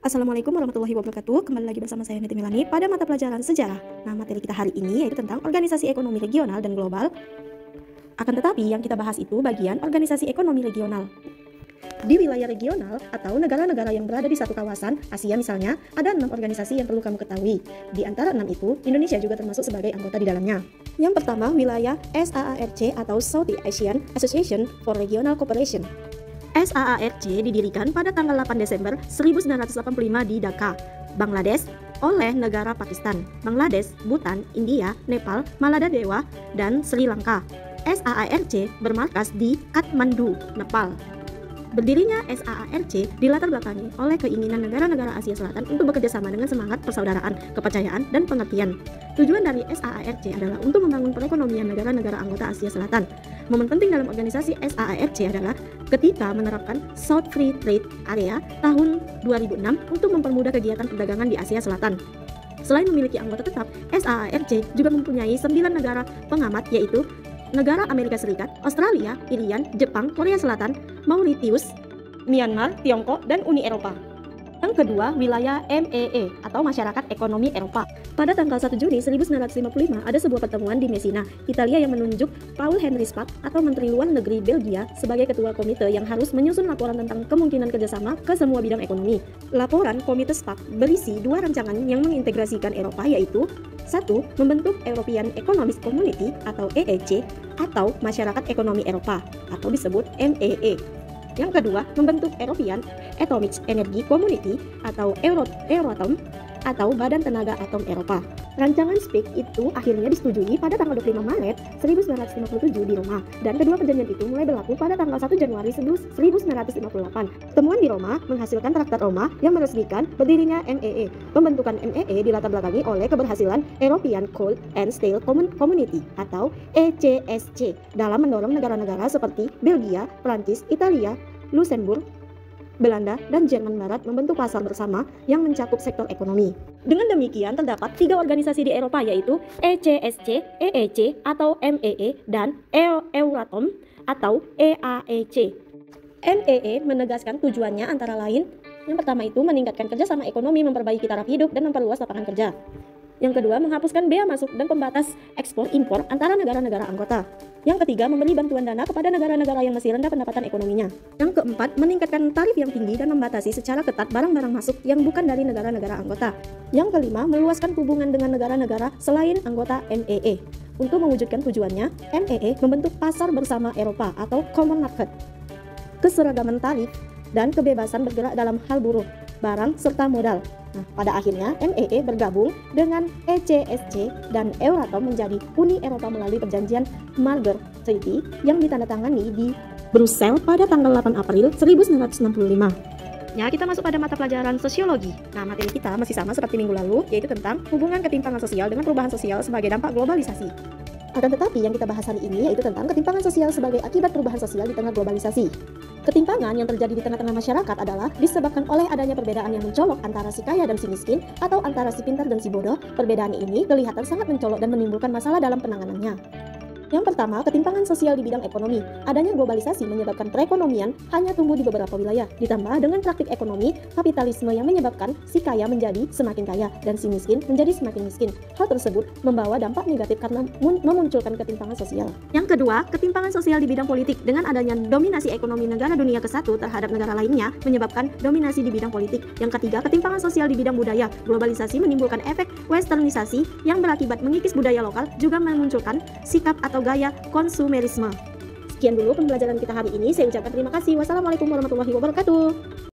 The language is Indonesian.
Assalamualaikum warahmatullahi wabarakatuh. Kembali lagi bersama saya Niti Milani pada mata pelajaran sejarah. Nah, materi kita hari ini yaitu tentang organisasi ekonomi regional dan global. Akan tetapi yang kita bahas itu bagian organisasi ekonomi regional. Di wilayah regional atau negara-negara yang berada di satu kawasan, Asia misalnya, ada enam organisasi yang perlu kamu ketahui. Di antara enam itu, Indonesia juga termasuk sebagai anggota di dalamnya. Yang pertama, wilayah SAARC atau Southeast Asian Association for Regional Cooperation. SAARC didirikan pada tanggal 8 Desember 1985 di Dhaka, Bangladesh oleh negara Pakistan, Bangladesh, Bhutan, India, Nepal, Maladewa, dan Sri Lanka. SAARC bermarkas di Kathmandu, Nepal. Berdirinya SAARC dilatar belakangi oleh keinginan negara-negara Asia Selatan untuk bekerja sama dengan semangat persaudaraan, kepercayaan, dan pengertian. Tujuan dari SAARC adalah untuk membangun perekonomian negara-negara anggota Asia Selatan. Momen penting dalam organisasi SAARC adalah ketika menerapkan South Free Trade Area tahun 2006 untuk mempermudah kegiatan perdagangan di Asia Selatan. Selain memiliki anggota tetap, SAARC juga mempunyai sembilan negara pengamat yaitu negara Amerika Serikat, Australia, Irian, Jepang, Korea Selatan, Mauritius, Myanmar, Tiongkok, dan Uni Eropa. Yang kedua, wilayah MEE atau Masyarakat Ekonomi Eropa. Pada tanggal 1 Juni 1955 ada sebuah pertemuan di Messina, Italia yang menunjuk Paul Henry Spaak atau Menteri Luar Negeri Belgia sebagai ketua komite yang harus menyusun laporan tentang kemungkinan kerjasama ke semua bidang ekonomi. Laporan komite Spaak berisi dua rancangan yang mengintegrasikan Eropa yaitu satu, membentuk European Economic Community atau EEC atau Masyarakat Ekonomi Eropa atau disebut MEE yang kedua, membentuk European Atomic Energy Community atau Euro Euratom atau Badan Tenaga Atom Eropa. Rancangan SPIC itu akhirnya disetujui pada tanggal 25 Maret 1957 di Roma dan kedua perjanjian itu mulai berlaku pada tanggal 1 Januari 1958. Temuan di Roma menghasilkan Traktat Roma yang meresmikan berdirinya MEE. Pembentukan MEE dilatar belakangi oleh keberhasilan European Coal and Steel Community atau ECSC dalam mendorong negara-negara seperti Belgia, Prancis, Italia, Luxembourg, Belanda, dan Jerman Barat membentuk pasar bersama yang mencakup sektor ekonomi. Dengan demikian, terdapat tiga organisasi di Eropa yaitu ECSC, EEC atau MEE, dan Euratom atau EAEC. MEE menegaskan tujuannya antara lain yang pertama itu meningkatkan kerjasama ekonomi, memperbaiki taraf hidup, dan memperluas lapangan kerja. Yang kedua, menghapuskan bea masuk dan pembatas ekspor impor antara negara-negara anggota. Yang ketiga, memberi bantuan dana kepada negara-negara yang masih rendah pendapatan ekonominya. Yang keempat, meningkatkan tarif yang tinggi dan membatasi secara ketat barang-barang masuk yang bukan dari negara-negara anggota. Yang kelima, meluaskan hubungan dengan negara-negara selain anggota MEE. Untuk mewujudkan tujuannya, MEE membentuk pasar bersama Eropa atau Common Market. Keseragaman tarif dan kebebasan bergerak dalam hal buruh, barang, serta modal Nah, pada akhirnya MEE bergabung dengan ECSC dan Euratom menjadi Uni Eropa melalui perjanjian Marger Treaty yang ditandatangani di Brussels pada tanggal 8 April 1965. Ya, kita masuk pada mata pelajaran sosiologi. Nah, materi kita masih sama seperti minggu lalu, yaitu tentang hubungan ketimpangan sosial dengan perubahan sosial sebagai dampak globalisasi. Akan tetapi yang kita bahas hari ini yaitu tentang ketimpangan sosial sebagai akibat perubahan sosial di tengah globalisasi. Ketimpangan yang terjadi di tengah-tengah masyarakat adalah disebabkan oleh adanya perbedaan yang mencolok antara si kaya dan si miskin atau antara si pintar dan si bodoh. Perbedaan ini kelihatan sangat mencolok dan menimbulkan masalah dalam penanganannya. Yang pertama, ketimpangan sosial di bidang ekonomi. Adanya globalisasi menyebabkan perekonomian hanya tumbuh di beberapa wilayah, ditambah dengan praktik ekonomi kapitalisme yang menyebabkan si kaya menjadi semakin kaya dan si miskin menjadi semakin miskin. Hal tersebut membawa dampak negatif karena memunculkan ketimpangan sosial. Yang kedua, ketimpangan sosial di bidang politik dengan adanya dominasi ekonomi negara dunia ke-1 terhadap negara lainnya menyebabkan dominasi di bidang politik. Yang ketiga, ketimpangan sosial di bidang budaya. Globalisasi menimbulkan efek westernisasi yang berakibat mengikis budaya lokal juga memunculkan sikap atau atau gaya konsumerisme. Sekian dulu pembelajaran kita hari ini. Saya ucapkan terima kasih. Wassalamualaikum warahmatullahi wabarakatuh.